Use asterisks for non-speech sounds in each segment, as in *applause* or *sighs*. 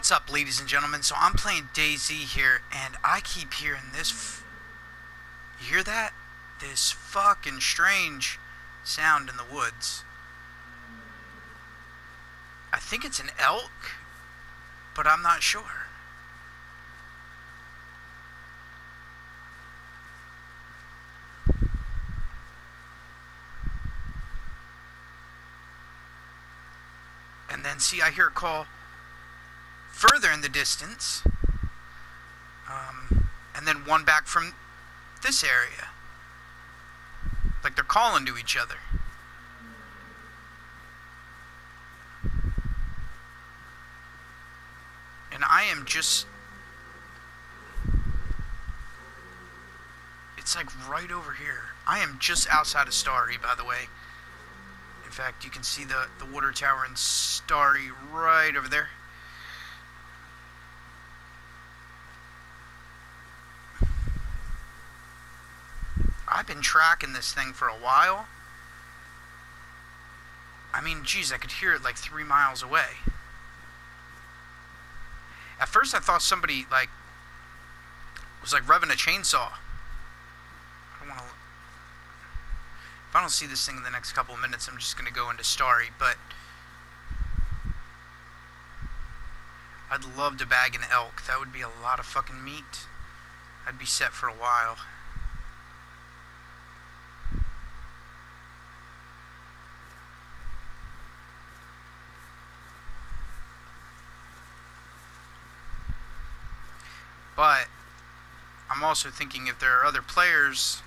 What's up, ladies and gentlemen? So I'm playing DayZ here, and I keep hearing this. You hear that? This fucking strange sound in the woods. I think it's an elk, but I'm not sure. And then, see, I hear a call further in the distance. Um, and then one back from this area. Like they're calling to each other. And I am just. It's like right over here. I am just outside of Stary, by the way. In fact, you can see the, the water tower in Stary right over there. Been tracking this thing for a while. I mean, geez, I could hear it like three miles away. At first, I thought somebody like was like revving a chainsaw. I don't want to. If I don't see this thing in the next couple of minutes, I'm just gonna go into Stary. But I'd love to bag an elk. That would be a lot of fucking meat. I'd be set for a while. But I'm also thinking if there are other players,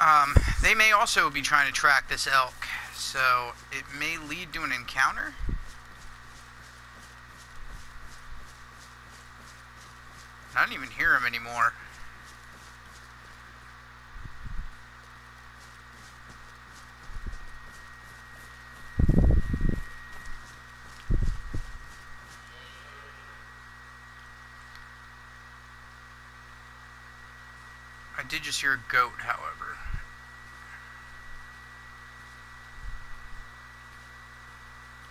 um, they may also be trying to track this elk. So it may lead to an encounter. I don't even hear him anymore. I did just hear a goat, however.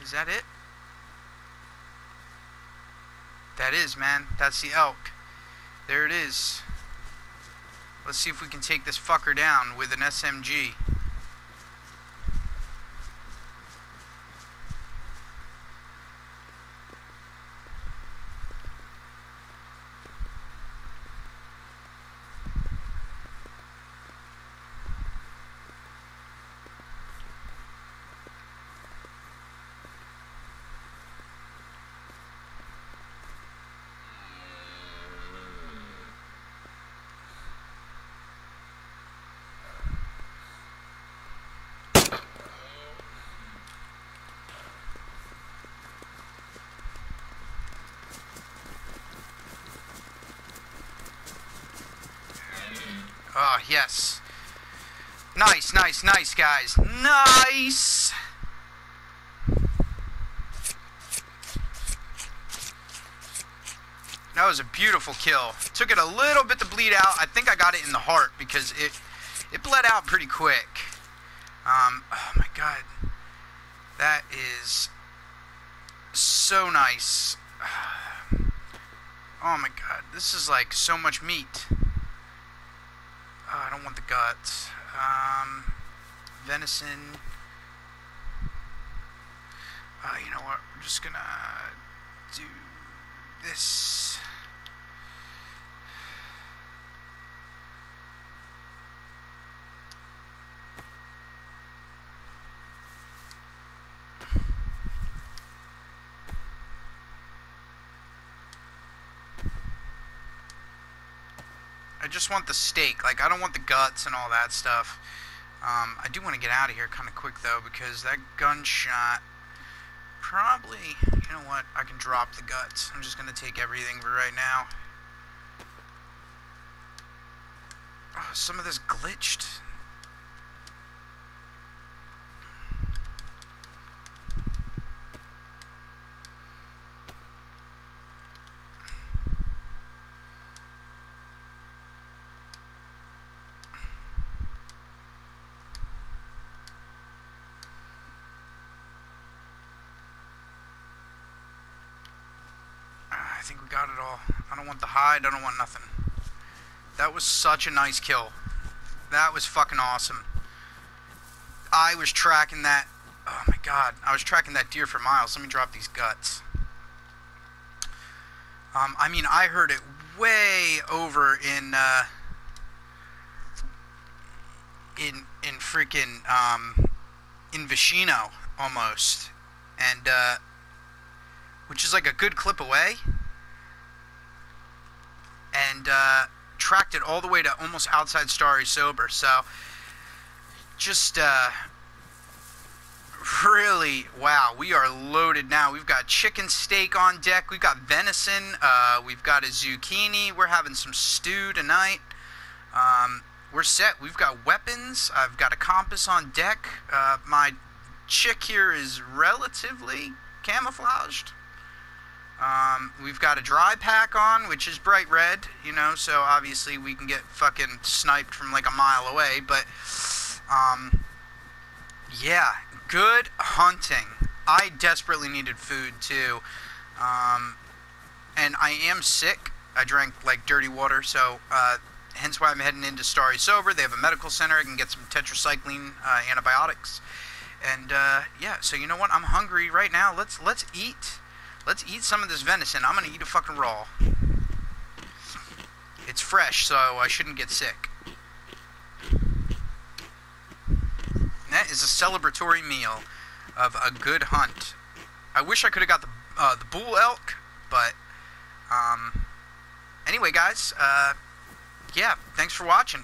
Is that it? That is, man. That's the elk. There it is. Let's see if we can take this fucker down with an SMG. Ah, yes. Nice, nice, nice, guys. Nice! That was a beautiful kill. Took it a little bit to bleed out. I think I got it in the heart because it it bled out pretty quick. Um, oh my god. That is so nice. *sighs* Oh my god. This is like so much meat. I don't want the guts. Um, venison. Uh, you know what? We're just gonna do this. I just want the steak. Like, I don't want the guts and all that stuff. Um, I do want to get out of here kind of quick, though, because that gunshot probably... You know what? I can drop the guts. I'm just going to take everything for right now. Oh, some of this glitched. I think we got it all. I don't want the hide. I don't want nothing. That was such a nice kill. That was fucking awesome. I was tracking that. Oh my god. I was tracking that deer for miles. Let me drop these guts. Um, I mean, I heard it way over in, uh, in, in freaking, um, in Vicino, almost. And, uh, which is like a good clip away. And, uh, tracked it all the way to almost outside Stary Sobor. So, just, uh, really, wow, we are loaded now. We've got chicken steak on deck. We've got venison. Uh, we've got a zucchini. We're having some stew tonight. Um, we're set. We've got weapons. I've got a compass on deck. Uh, my chick here is relatively camouflaged. Um, we've got a dry pack on, which is bright red, you know, so obviously we can get fucking sniped from like a mile away, but, um, yeah, good hunting. I desperately needed food too. Um, and I am sick. I drank like dirty water, so uh, hence why I'm heading into Stary Sobor. They have a medical center. I can get some tetracycline uh, antibiotics. And uh, yeah, so you know what? I'm hungry right now. Let's let's eat. Let's eat some of this venison. I'm gonna eat it fucking raw. It's fresh, so I shouldn't get sick. That is a celebratory meal of a good hunt. I wish I could have got the uh, the bull elk, but um, anyway, guys, uh, yeah, thanks for watching.